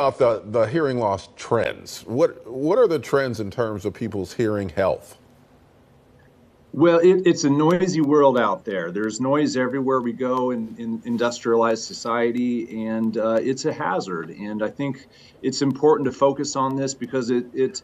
about the, the hearing loss trends. What what are the trends in terms of people's hearing health? Well, it, it's a noisy world out there. There's noise everywhere we go in, in industrialized society, and uh, it's a hazard. And I think it's important to focus on this because it, it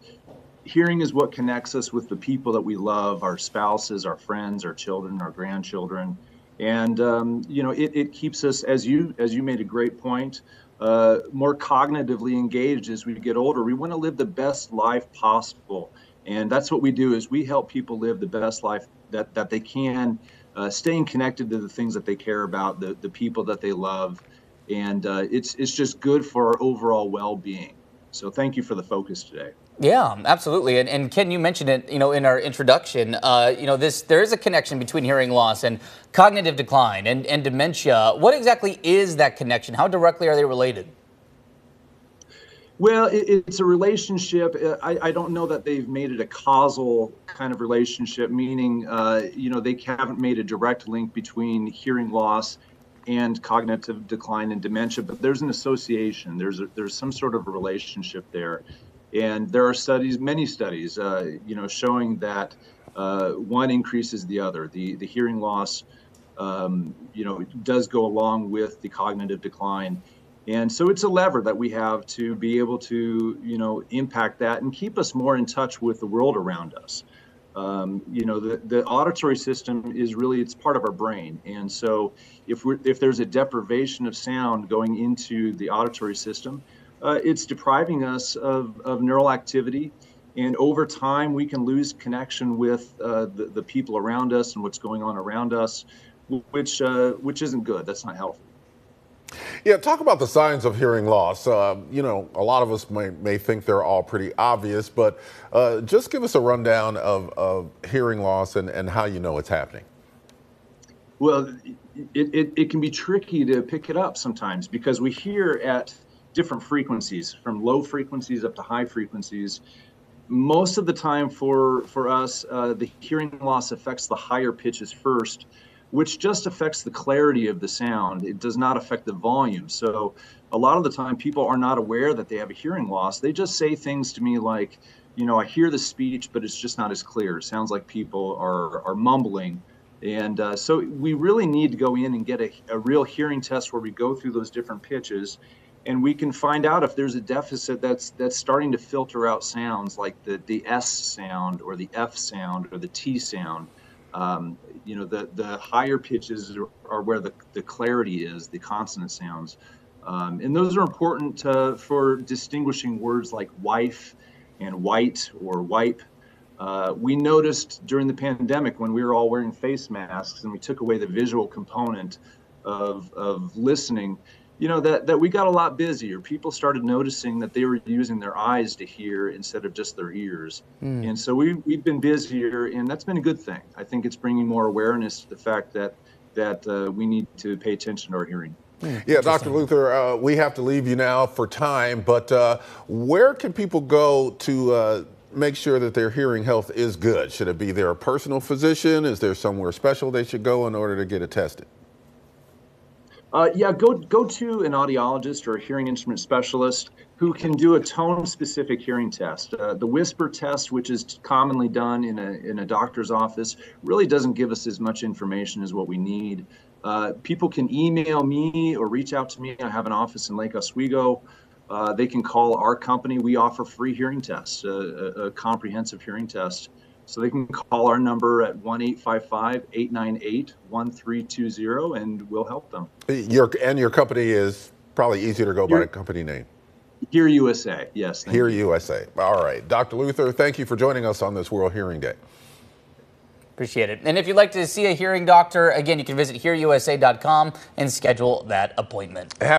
hearing is what connects us with the people that we love, our spouses, our friends, our children, our grandchildren, and um, you know it, it keeps us, as you as you made a great point, uh, more cognitively engaged as we get older. We want to live the best life possible and that's what we do is we help people live the best life that, that they can, uh, staying connected to the things that they care about, the, the people that they love. And uh, it's, it's just good for our overall well-being. So thank you for the focus today. Yeah, absolutely. And, and Ken, you mentioned it, you know, in our introduction. Uh, you know, this there is a connection between hearing loss and cognitive decline and, and dementia. What exactly is that connection? How directly are they related? Well, it, it's a relationship. Uh, I, I, don't know that they've made it a causal kind of relationship, meaning, uh, you know, they haven't made a direct link between hearing loss and cognitive decline and dementia, but there's an association. There's a, there's some sort of relationship there, and there are studies, many studies, uh, you know, showing that uh, one increases the other. The the hearing loss, um, you know, does go along with the cognitive decline and so it's a lever that we have to be able to, you know, impact that and keep us more in touch with the world around us. Um, you know, the, the auditory system is really, it's part of our brain. And so if, we're, if there's a deprivation of sound going into the auditory system, uh, it's depriving us of, of neural activity. And over time, we can lose connection with uh, the, the people around us and what's going on around us, which, uh, which isn't good. That's not healthy. Yeah, talk about the signs of hearing loss. Uh, you know, a lot of us may, may think they're all pretty obvious, but uh, just give us a rundown of, of hearing loss and, and how you know it's happening. Well, it, it, it can be tricky to pick it up sometimes because we hear at different frequencies, from low frequencies up to high frequencies. Most of the time for, for us, uh, the hearing loss affects the higher pitches first which just affects the clarity of the sound. It does not affect the volume. So a lot of the time people are not aware that they have a hearing loss. They just say things to me like, you know, I hear the speech, but it's just not as clear. It sounds like people are, are mumbling. And uh, so we really need to go in and get a, a real hearing test where we go through those different pitches and we can find out if there's a deficit that's that's starting to filter out sounds like the, the S sound or the F sound or the T sound. Um, you know, the, the higher pitches are, are, where the, the clarity is, the consonant sounds. Um, and those are important uh, for distinguishing words like wife and white or wipe. Uh, we noticed during the pandemic when we were all wearing face masks and we took away the visual component of, of listening, you know that that we got a lot busier people started noticing that they were using their eyes to hear instead of just their ears mm. and so we, we've been busier and that's been a good thing i think it's bringing more awareness to the fact that that uh, we need to pay attention to our hearing hmm. yeah, Dr. Luther, uh, we have to leave you now for time, but uh, where can people go to uh, make sure that their hearing health is good? Should it be their personal physician? Is there somewhere special they should go in order to get it tested? Uh, yeah, go go to an audiologist or a hearing instrument specialist who can do a tone-specific hearing test. Uh, the whisper test, which is commonly done in a in a doctor's office, really doesn't give us as much information as what we need. Uh, people can email me or reach out to me. I have an office in Lake Oswego. Uh, they can call our company. We offer free hearing tests, a, a comprehensive hearing test. So they can call our number at 1 855 898 1320 and we'll help them. Your, and your company is probably easier to go by the company name. Hear USA, yes. Hear you. USA. All right. Dr. Luther, thank you for joining us on this World Hearing Day. Appreciate it. And if you'd like to see a hearing doctor, again, you can visit hearusa.com and schedule that appointment.